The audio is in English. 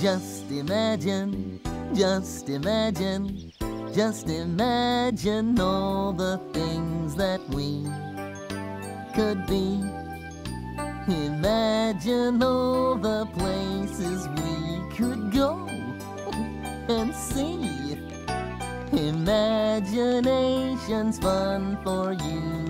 Just imagine, just imagine, just imagine all the things that we could be. Imagine all the places we could go and see. Imagination's fun for you.